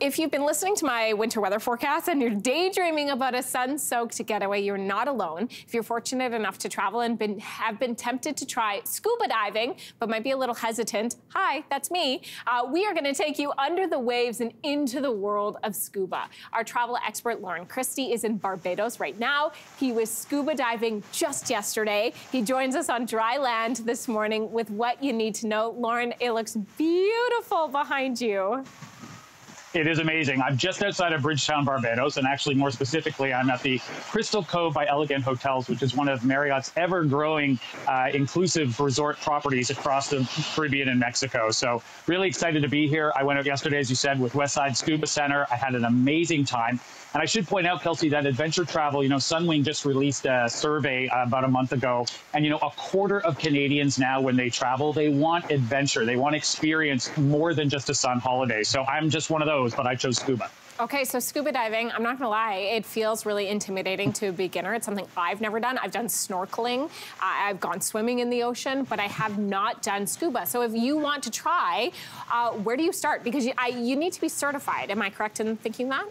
If you've been listening to my winter weather forecast and you're daydreaming about a sun-soaked getaway, you're not alone. If you're fortunate enough to travel and been, have been tempted to try scuba diving, but might be a little hesitant, hi, that's me, uh, we are gonna take you under the waves and into the world of scuba. Our travel expert, Loren Christie, is in Barbados right now. He was scuba diving just yesterday. He joins us on dry land this morning with what you need to know. Loren, it looks beautiful behind you. It is amazing. I'm just outside of Bridgetown, Barbados, and actually more specifically, I'm at the Crystal Cove by Elegant Hotels, which is one of Marriott's ever-growing uh, inclusive resort properties across the Caribbean and Mexico. So really excited to be here. I went out yesterday, as you said, with Westside Scuba Center. I had an amazing time. And I should point out, Kelsey, that adventure travel, you know, Sunwing just released a survey uh, about a month ago. And, you know, a quarter of Canadians now, when they travel, they want adventure. They want experience more than just a sun holiday. So I'm just one of those, but I chose scuba. Okay, so scuba diving, I'm not gonna lie, it feels really intimidating to a beginner. It's something I've never done. I've done snorkeling, uh, I've gone swimming in the ocean, but I have not done scuba. So if you want to try, uh, where do you start? Because you, I, you need to be certified. Am I correct in thinking that?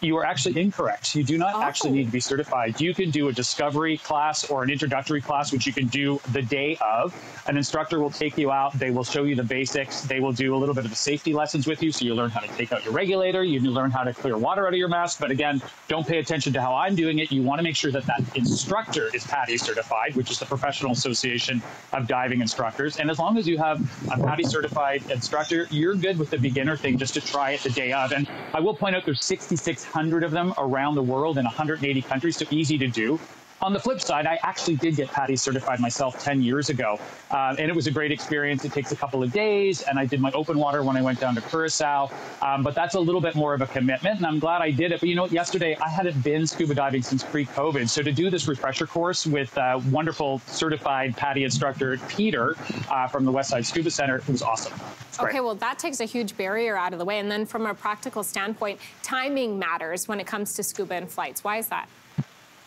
You are actually incorrect. You do not oh. actually need to be certified. You can do a discovery class or an introductory class, which you can do the day of. An instructor will take you out. They will show you the basics. They will do a little bit of the safety lessons with you. So you learn how to take out your regulator. You learn how to clear water out of your mask. But again, don't pay attention to how I'm doing it. You want to make sure that that instructor is PADI certified, which is the Professional Association of Diving Instructors. And as long as you have a PADI certified instructor, you're good with the beginner thing just to try it the day of. And I will point out there's 66 600 of them around the world in 180 countries, so easy to do. On the flip side, I actually did get PADI certified myself 10 years ago, uh, and it was a great experience. It takes a couple of days, and I did my open water when I went down to Curacao, um, but that's a little bit more of a commitment, and I'm glad I did it. But you know, yesterday I hadn't been scuba diving since pre-COVID, so to do this refresher course with uh, wonderful certified PADI instructor Peter uh, from the Westside Scuba Center, it was awesome. Okay, well, that takes a huge barrier out of the way. And then from a practical standpoint, timing matters when it comes to scuba and flights. Why is that?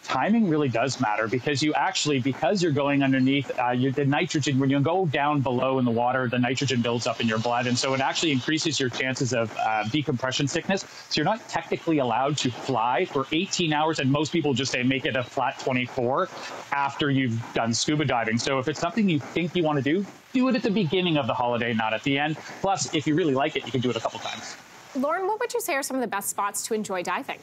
Timing really does matter because you actually, because you're going underneath, uh, you, the nitrogen, when you go down below in the water, the nitrogen builds up in your blood. And so it actually increases your chances of uh, decompression sickness. So you're not technically allowed to fly for 18 hours. And most people just say make it a flat 24 after you've done scuba diving. So if it's something you think you want to do, do it at the beginning of the holiday, not at the end. Plus, if you really like it, you can do it a couple times. Loren, what would you say are some of the best spots to enjoy diving?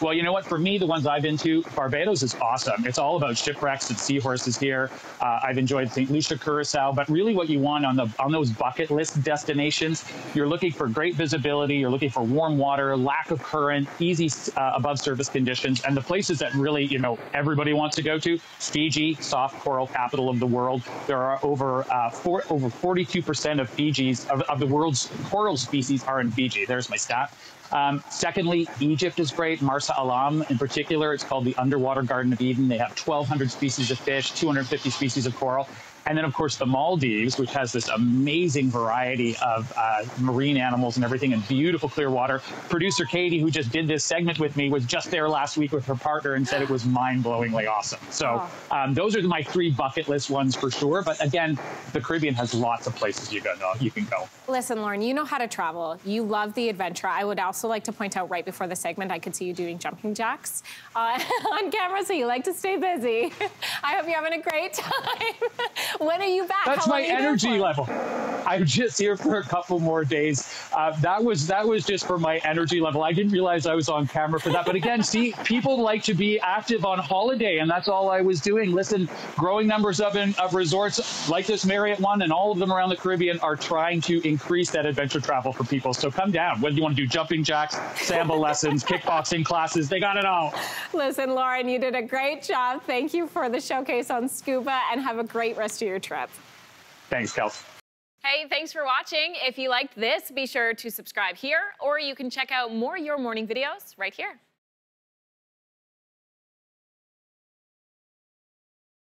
Well, you know what? For me, the ones I've been to, Barbados is awesome. It's all about shipwrecks and seahorses here. Uh, I've enjoyed St. Lucia, Curacao, but really what you want on the on those bucket list destinations, you're looking for great visibility, you're looking for warm water, lack of current, easy uh, above surface conditions, and the places that really, you know, everybody wants to go to, Fiji, soft coral capital of the world. There are over uh, four, over 42% of Fiji's of, of the world's coral species are in Fiji. There's my stat. Um, secondly, Egypt is great. Marsa Alam in particular, it's called the Underwater Garden of Eden. They have 1,200 species of fish, 250 species of coral. And then, of course, the Maldives, which has this amazing variety of uh, marine animals and everything and beautiful clear water. Producer Katie, who just did this segment with me, was just there last week with her partner and said it was mind blowingly awesome. So, um, those are my three bucket list ones for sure. But again, the Caribbean has lots of places you, go, you can go. Listen, Loren, you know how to travel. You love the adventure. I would also like to point out right before the segment, I could see you doing jumping jacks uh, on camera, so you like to stay busy. I hope you're having a great time. When are you back? That's my energy level. I'm just here for a couple more days. Uh, that was that was just for my energy level. I didn't realize I was on camera for that. But again, see, people like to be active on holiday, and that's all I was doing. Listen, growing numbers of in, of resorts like this Marriott one and all of them around the Caribbean are trying to increase that adventure travel for people. So come down. Whether you want to do jumping jacks, samba lessons, kickboxing classes, they got it all. Listen, Loren, you did a great job. Thank you for the showcase on scuba, and have a great rest of your trip. Thanks, Kels. Hey, thanks for watching. If you liked this, be sure to subscribe here, or you can check out more Your Morning videos right here.